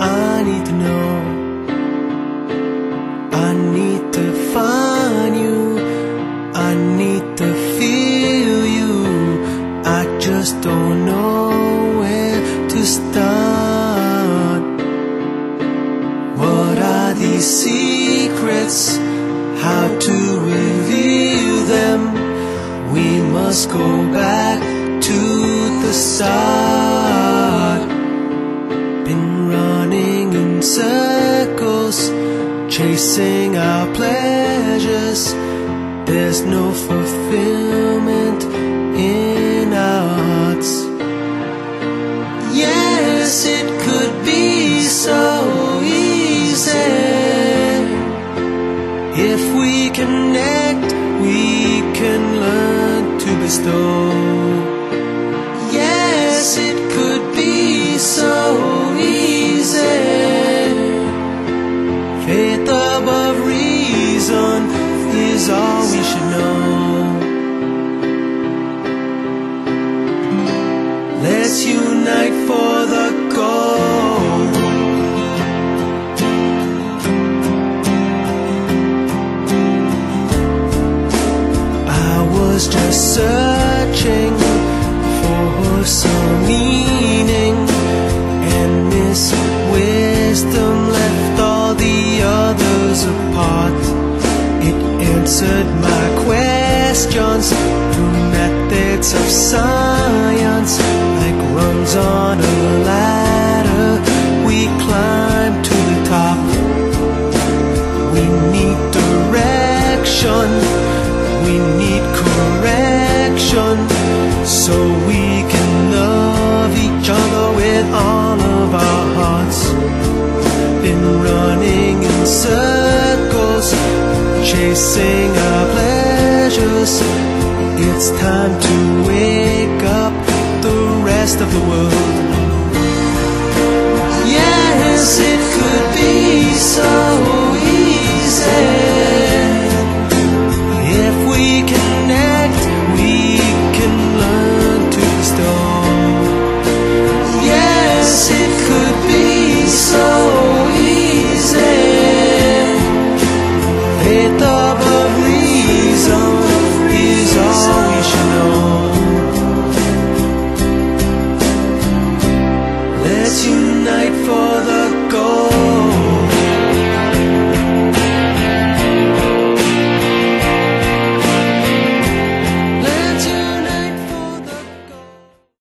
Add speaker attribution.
Speaker 1: I need to know. I need to find you. I need to feel you. I just don't know where to start. What are these secrets? How to reveal them? We must go back to the start. Chasing our pleasures. There's no fulfillment in our hearts. Yes, it could be so easy. If we connect, we can learn to bestow. Is all we should know. Let's unite for the goal. I was just searching for some meaning, answered my questions through methods of science, like rungs on a ladder. We climb to the top. We need direction. We need correction so we sing our pleasure song. It's time to wake up the rest of the world. Yes, it could be so easy. If we connect, we can learn to bestow. Yes, it could be so easy. It